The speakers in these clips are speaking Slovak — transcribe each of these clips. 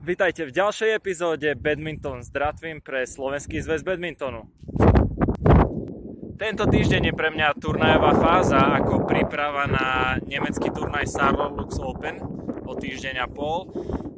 Vítajte v ďalšej epizóde Badminton s Dratvím pre Slovenský zväz badmintonu. Tento týždeň je pre mňa turnajová fáza ako príprava na nemecký turnaj Saarlux Open o týždeň a pol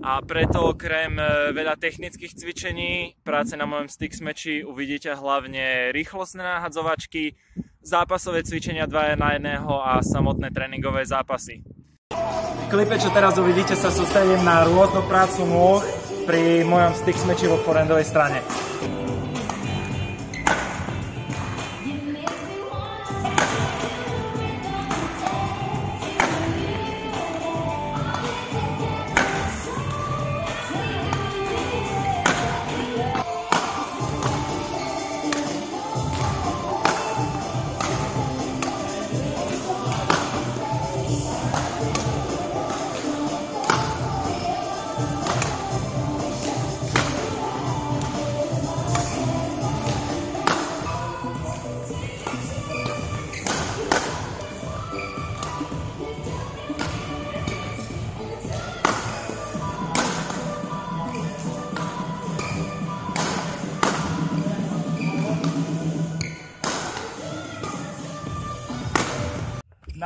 a preto okrem e, veľa technických cvičení, práce na mojom stick smeči uvidíte hlavne rýchlostné náhadzovačky, zápasové cvičenia 2 na 1 a samotné tréningové zápasy. V klipe, čo teraz uvidíte, sa sústredím na rôznu prácu nôh pri mojom stick smeči vo forendovej strane.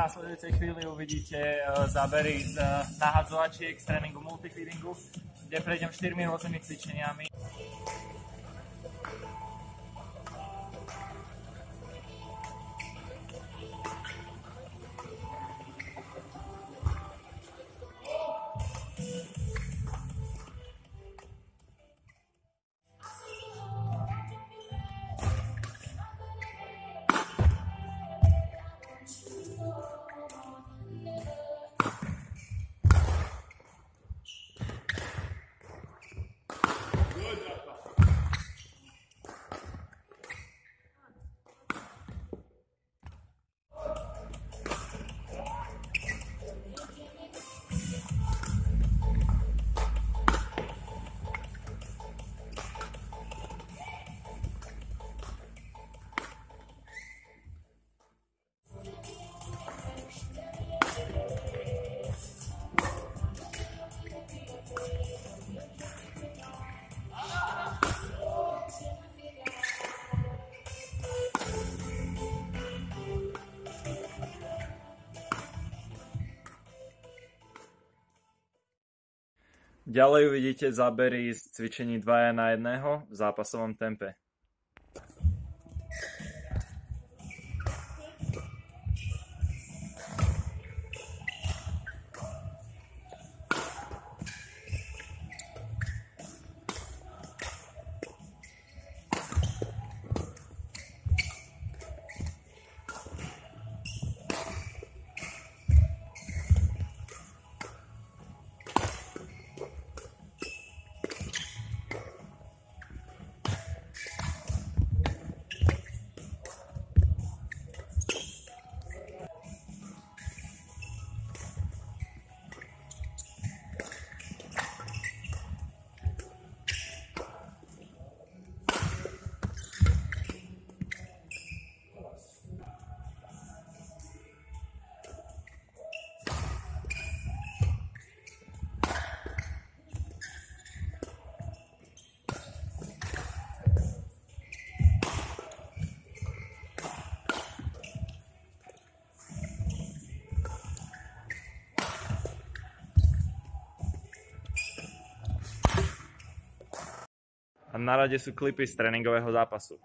Následujúcej chvíli uvidíte e, zábery z e, nahadzovačiek z tréningu multifeedingu, kde prejdem 4 rôznymi cvičeniami. Ďalej uvidíte zábery z cvičení 2 na 1 v zápasovom tempe. A na rade sú klipy z tréningového zápasu.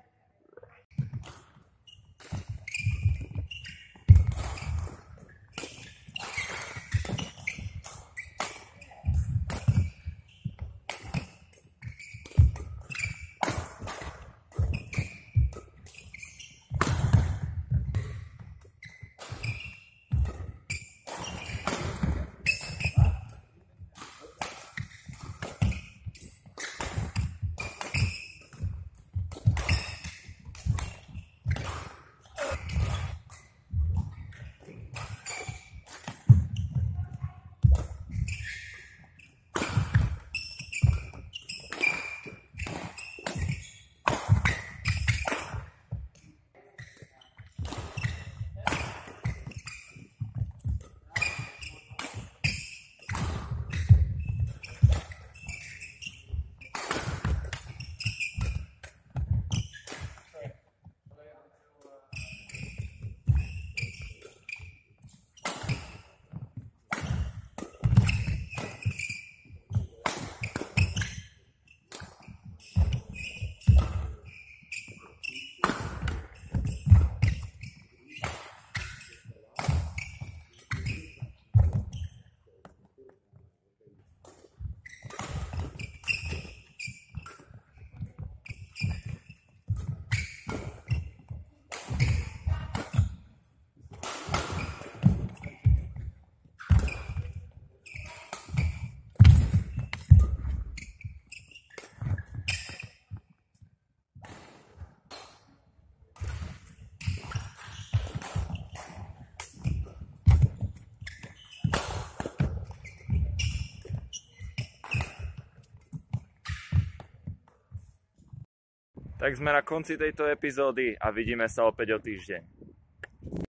Tak sme na konci tejto epizódy a vidíme sa opäť o týždeň.